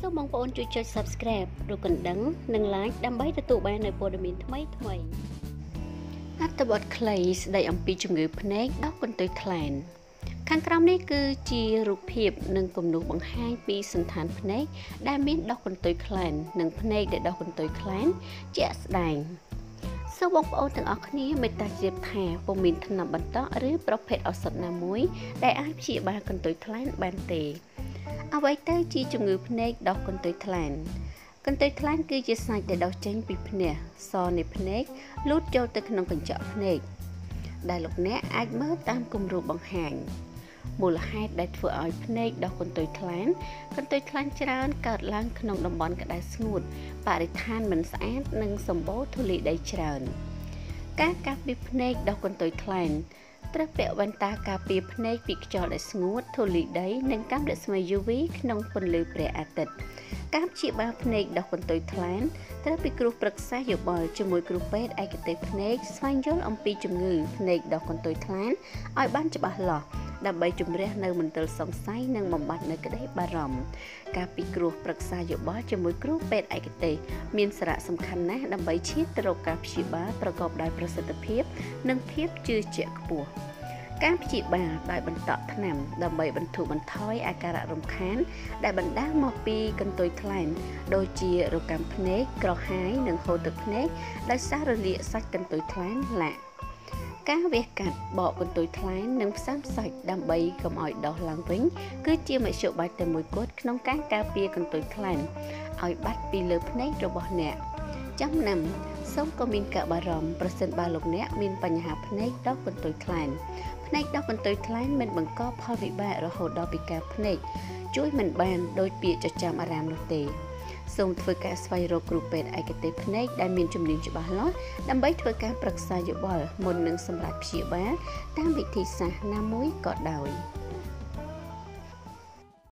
សូមបងប្អូនជួយចុច Subscribe ឬកណ្ដឹងនិង Like ដើម្បីទទួលបាននូវព័ត៌មានថ្មីថ្មីអត្ថបទខ្លីស្ដីអំពីជំងឺភ្នែកដោះកន្ទុយថ្លែនខាងក្រោមនេះគឺជារូបភាពនិងគំនូសបង្ហាញពីសន្តានភ្នែកដែលមានដោះកន្ទុយខ្លែននិងភ្នែកដែលដោះកន្ទុយខ្លែនជាក់ស្ដែងសូមបងប្អូនទាំងអស់គ្នាមេត្តាជ្រាបថាពុំមានថ្នាំបន្តក់ឬប្រភេទឱសថណាមួយដែលអាចព្យាបាលកន្ទុយថ្លែនបានទេ អ្វីទៅជាជំងឺភ្នែកដោះកន្ទុយថ្លានកន្ទុយថ្លានគឺជាសាច់ដែលដោះចេញពីភ្នែកសនៃភ្នែកលូតចូលទៅក្នុងកញ្ចក់ភ្នែកដែលលោកអ្នកអាចមើលតាមគំរូបង្ហាញមូលហេតុដែលធ្វើឲ្យភ្នែកដោះកន្ទុយថ្លានកន្ទុយថ្លានច្រើនកើតឡើងក្នុងតំបន់ក្តៅស្ងួតបរិស្ថានមិនស្អាតនិងសម្បូរធូលីដីច្រើន ការកាប់ពីភ្នែកដោះកន្ទុយថ្លាន ត្រូវពាក់វ៉ែនតាការពារភ្នែកពីខ្យល់ដែលស្ងួតធូលីដីនិងកាំរស្មី UV ក្នុងពន្លឺព្រះអាទិត្យការព្យាបាលភ្នែកដោះកន្ទុយថ្លានត្រូវពីគ្រូប្រឹក្សាយោបល់ជាមួយគ្រូពេទ្យឯកទេសភ្នែកស្វែងយល់អំពីជំងឺភ្នែកដោះកន្ទុយថ្លានឲ្យបានច្បាស់លាស់ ដើម្បីជំរះនៅមន្ទិលសង្ស័យនិងបំបត្តិនៅក្តីបារម្ភការពិគ្រោះប្រឹក្សាយោបល់ជាមួយគ្រូពេទ្យឯកទេសមានសារៈសំខាន់ណាស់ដើម្បីឈានទៅរកការព្យាបាលប្រកបដោយប្រសិទ្ធភាព និងភាពជឿជាក់ខ្ពស់ការព្យាបាលដោយបន្តក់ថ្នាំដើម្បីបន្ធូរបន្ថយអាការៈរំខាន ដែលបណ្ដាលមកពីកន្ទុយថ្លែងដូចជារកាំភ្នែកក្រហាយនិងហូរទឹកភ្នែកដោយសាររលាកសាច់កន្ទុយថ្លែងឡាក់ ការវះកាត់បកកន្ទុយថ្លែងនិងផ្សំសាច់ដើម្បីកុំឲ្យដោះឡើងវិញ គឺជាមធ្យោបាយតែមួយគត់ក្នុងការការពារកន្ទុយថ្លែងឲ្យបាត់ពីលើភ្នែករបស់អ្នកចំណាំសូមក៏មានការបារម្ភប្រសិនបើលោកអ្នកមានបញ្ហាភ្នែកដោះកន្ទុយថ្លែងភ្នែកដោះកន្ទុយថ្លែងមិនបង្កផលវិបាករហូតដល់ពិការភ្នែកជួយមិនបានដោយពាក្យចចាមអារាមនោះទេ សូមធ្វើការស្វែងរកគ្រូពេទ្យឯកទេសភ្នែកដែលមានជំនាញច្បាស់លាស់ដើម្បីធ្វើការប្រឹក្សាយោបល់មុននឹងសម្រាប់ព្យាបាលតាមវិធីសាស្ត្រណាមួយក៏ដោយ។